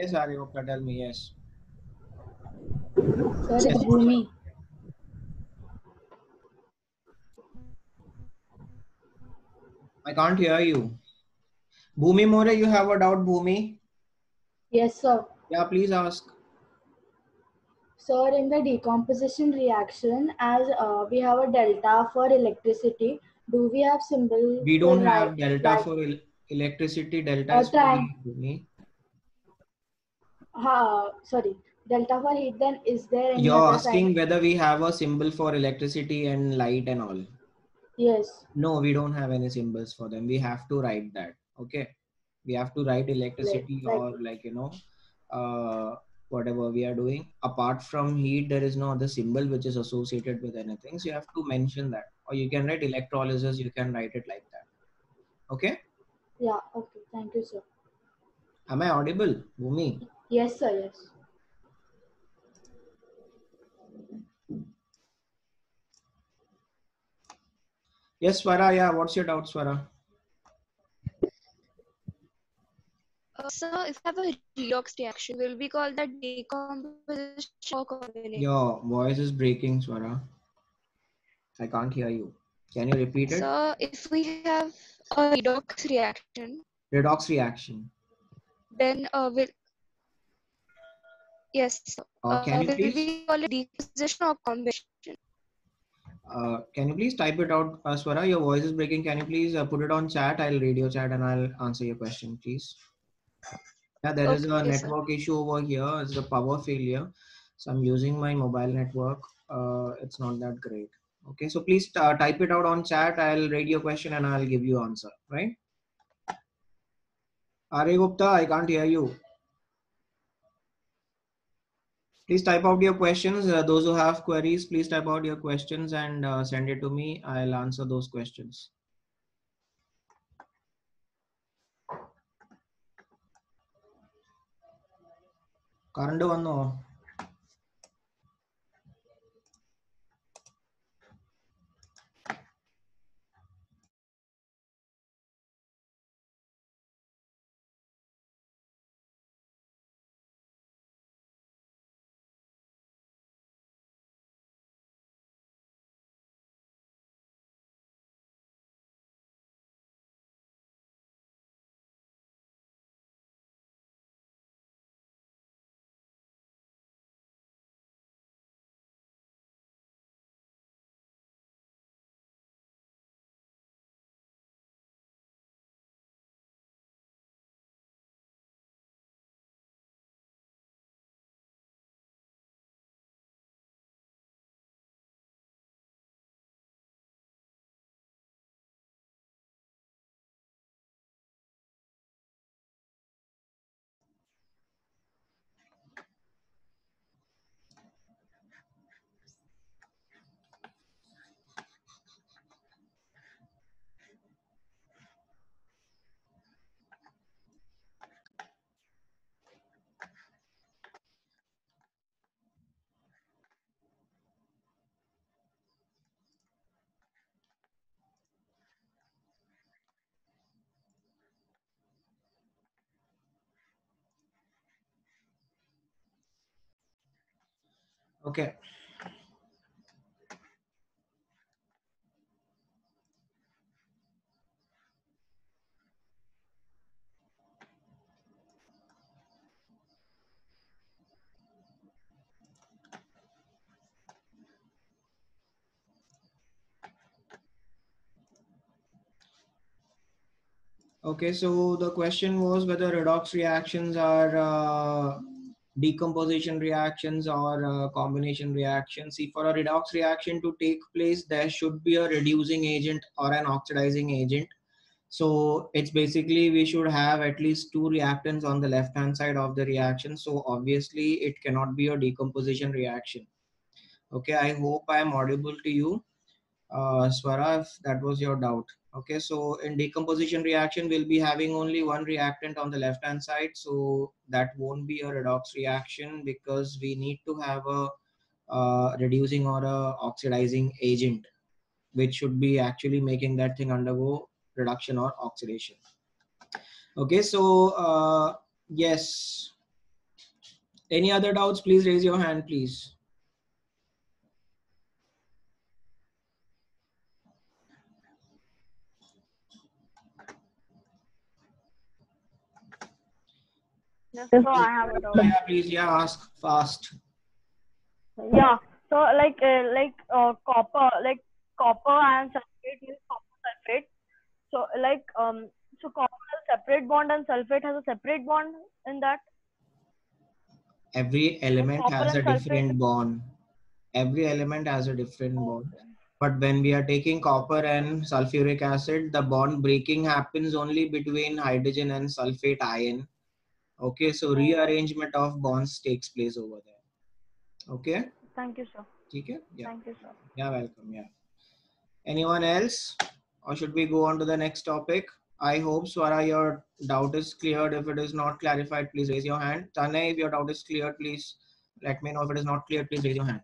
Yes, Arya Gupta, tell me. Yes. Sir, it's Bhumi. I can't hear you. Bhumi More, you have a doubt, Bhumi? Yes, sir. Yeah, please ask. Sir, in the decomposition reaction, as uh, we have a delta for electricity, do we have symbol? We don't have delta for el- electricity. Delta Uh, is for try. heat, Bhumi. Ha, sorry, delta for heat. Then is there any You're asking sign? whether we have a symbol for electricity and light and all. Yes. No, we don't have any symbols for them. We have to write that. Okay. We have to write electricity like- or like, you know, uh, whatever we are doing. Apart from heat, there is no other symbol which is associated with anything. So you have to mention that. Or you can write electrolysis, you can write it like that. Okay. Yeah. Okay. Thank you, sir. Am I audible? Bhumi? Yes, sir. Yes. Yes, Swara. Yeah. What's your doubt, Swara? Uh, sir, if we have a redox reaction, will we call that decomposition or combination? Your voice is breaking, Swara. I can't hear you. Can you repeat it? Sir, if we have a redox reaction, Redox reaction. then uh, will yes, sir. Uh, Uh, can you please? we call it decomposition or combination? Uh, can you please type it out, uh, Swara? Your voice is breaking. Can you please uh, put it on chat? I'll radio chat and I'll answer your question, please. Yeah, there is a Okay, sir. network issue over here. It's a power failure. So I'm using my mobile network. Uh, it's not that great. Okay, so please uh, type it out on chat. I'll read your question and I'll give you answer, right? Arya Gupta, I can't hear you Please type out your questions. Uh, those who have queries, please type out your questions and uh, send it to me. I'll answer those questions. Current വന്നോ Okay. Okay, so the question was whether redox reactions are uh, decomposition reactions or uh, combination reactions. See, for a redox reaction to take place, there should be a reducing agent or an oxidizing agent. So it's basically we should have at least two reactants on the left hand side of the reaction. So obviously it cannot be a decomposition reaction. Okay, I hope I am audible to you. Uh, Swara, if that was your doubt. Okay, so in decomposition reaction, we'll be having only one reactant on the left hand side. So that won't be a redox reaction because we need to have a uh, reducing or a oxidizing agent, which should be actually making that thing undergo reduction or oxidation. Okay, so uh, yes, Any other doubts? Please raise your hand, please. Yes, so I have. Yeah, please, yeah, ask fast. Yeah. So like uh, like uh, copper like copper and sulfate is copper sulfate. So like um so copper has a separate bond and sulfate has a separate bond in that. Every element Copper has a and sulfate. different bond. Every element has a different bond. But when we are taking copper and sulfuric acid, the bond breaking happens only between hydrogen and sulfate ion. Okay, so rearrangement of bonds takes place over there. Okay, Thank you, sir. okay, yeah, Thank you, sir. yeah, welcome, yeah. Anyone else, or should we go on to the next topic? I hope Swara, your doubt is cleared. If it is not clarified, please raise your hand. Tanay, if your doubt is cleared, please let me know. If it is not clear, please raise your hand.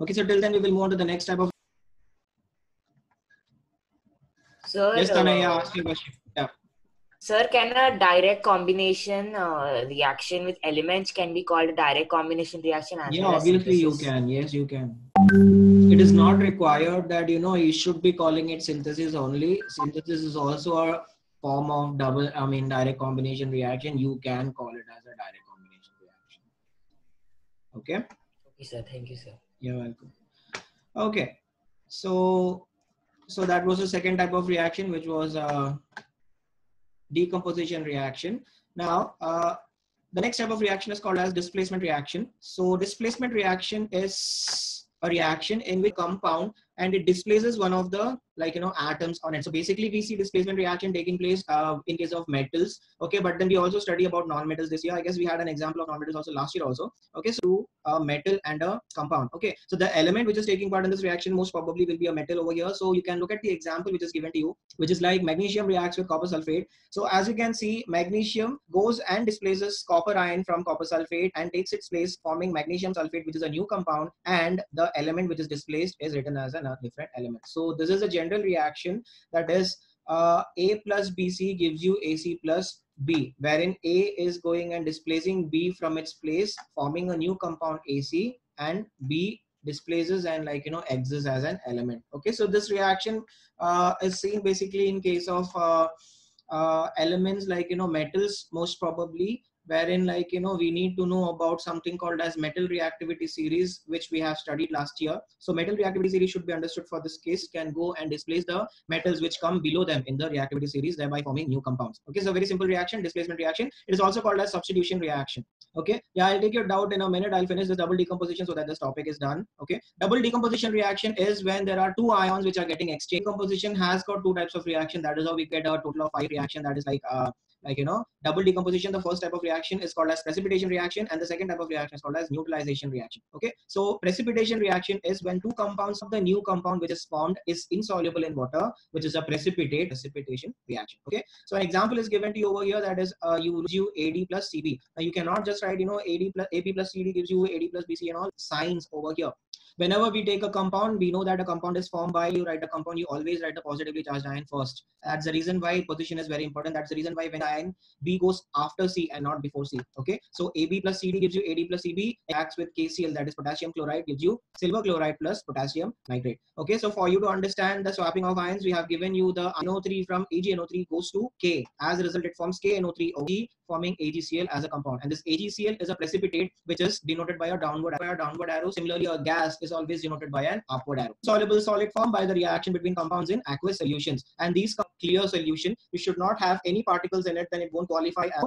Okay, so till then we will move on to the next type of. Sir, Yes, Tanay, yeah, uh, ask your question. Sir, can a direct combination uh, reaction with elements can be called a direct combination reaction as Yeah, obviously you can. Yes, you can. It is not required that you know you should be calling it synthesis only. Synthesis is also a form of double, I mean, direct combination reaction. You can call it as a direct combination reaction. Okay. Okay, sir. Thank you, sir. You're welcome. Okay. So, so that was the second type of reaction, which was uh, decomposition reaction. Now, uh, the next type of reaction is called as displacement reaction. So, displacement reaction is a reaction in which compound and it displaces one of the like you know atoms on it. So basically, we see displacement reaction taking place uh, in case of metals. Okay, but then we also study about non-metals this year. I guess we had an example of non-metals also last year also. Okay, so a metal and a compound. Okay, so the element which is taking part in this reaction most probably will be a metal over here. So you can look at the example which is given to you, which is like magnesium reacts with copper sulfate. So as you can see, magnesium goes and displaces copper ion from copper sulfate and takes its place, forming magnesium sulfate, which is a new compound, and the element which is displaced is written as a different elements. So this is a general reaction that is uh, A plus BC gives you AC plus B, wherein A is going and displacing B from its place, forming a new compound AC, and B displaces and like you know exists as an element. Okay, so this reaction uh, is seen basically in case of uh, uh, elements like you know metals most probably wherein like you know we need to know about something called as metal reactivity series which we have studied last year. So metal reactivity series should be understood for this case can go and displace the metals which come below them in the reactivity series thereby forming new compounds. Okay so very simple reaction displacement reaction. It is also called as substitution reaction. Okay yeah i'll take your doubt in a minute. I'll finish this double decomposition so that this topic is done. Okay double decomposition reaction is when there are two ions which are getting exchanged. Composition has got two types of reaction. That is how we get a total of five reaction. That is like uh like you know double decomposition the first type of reaction is called as precipitation reaction and the second type of reaction is called as neutralization reaction okay? So precipitation reaction is when two compounds of the new compound which is formed is insoluble in water which is a precipitate precipitation reaction okay? So an example is given to you over here that is uh, you use you ad plus cb now you cannot just write you know ad plus ab plus cd gives you ad plus bc and all signs over here whenever we take a compound, we know that a compound is formed by you write a compound, you always write the positively charged ion first. That's the reason why position is very important. That's the reason why when ion B goes after C and not before C. Okay. So AB plus CD gives you AD plus CB acts with KCl, that is potassium chloride, gives you silver chloride plus potassium nitrate. Okay. So for you to understand the swapping of ions, we have given you the NO3 from AgNO3 goes to K. As a result, it forms KNO3OG, forming AgCl as a compound. And this AgCl is a precipitate which is denoted by a downward, by a downward arrow. Similarly, a gas is always denoted by an upward arrow. Soluble solid form by the reaction between compounds in aqueous solutions. And these clear solution, you should not have any particles in it, then it won't qualify as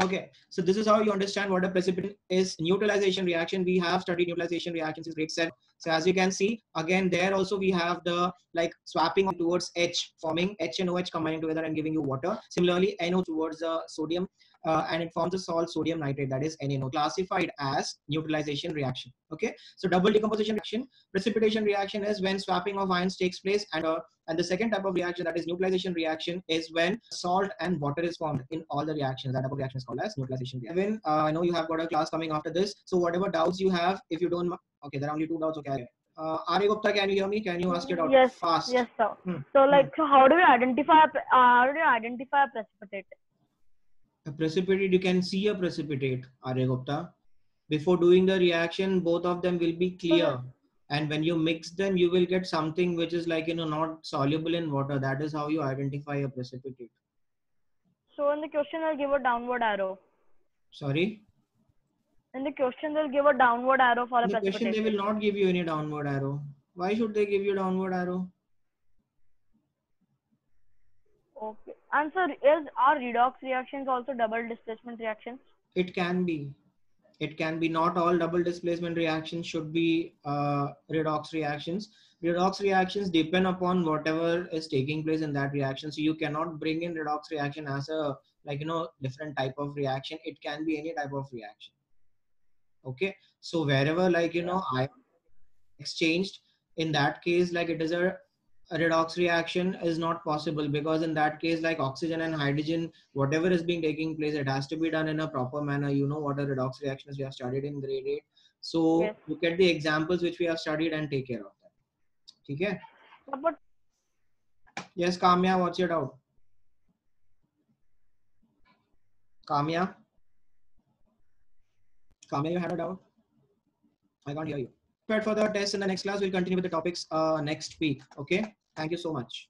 Okay, so this is how you understand what a precipitant is. Neutralization reaction, we have studied neutralization reactions in great set. So as you can see, again, there also we have the like swapping towards H, forming H and OH combining together and giving you water. Similarly, NO towards the sodium uh, and it forms a salt sodium nitrate that is NaNO classified as neutralization reaction. Okay, so double decomposition reaction, precipitation reaction is when swapping of ions takes place and uh, and the second type of reaction that is neutralization reaction is when salt and water is formed in all the reactions. That type of reaction is called as neutralization reaction. Uh, I know you have got a class coming after this. So whatever doubts you have, if you don't, okay, there are only two doubts. Okay, Uh, Arya Gupta, can you hear me? Can you ask it out Yes, fast? Yes, sir. Hmm. So, like, so how do we identify? Uh, how do you identify a precipitate? A precipitate, you can see a precipitate, Arya Gupta. Before doing the reaction, both of them will be clear. And when you mix them, you will get something which is like, you know, not soluble in water. That is how you identify a precipitate. So, in the question, they'll give a downward arrow. Sorry? In the question, they'll give a downward arrow for a In the question, they will not give you any downward arrow. Why should they give you downward arrow? Okay. And is are redox reactions also double displacement reactions? It can be. It can be not all double displacement reactions should be uh, redox reactions. Redox reactions depend upon whatever is taking place in that reaction. So you cannot bring in redox reaction as a like you know different type of reaction. It can be any type of reaction. Okay. So wherever like you know I exchanged in that case like it is a a redox reaction is not possible because in that case like oxygen and hydrogen whatever is being taking place it has to be done in a proper manner. You know what are redox reactions we have studied in grade 8 so Yes. look at the examples which we have studied and take care of that okay? But yes kamya what's your doubt? Kamya? Kamya you had a doubt? I can't hear you. Prepared for the test in the next class. We'll continue with the topics uh, next week. Okay thank you so much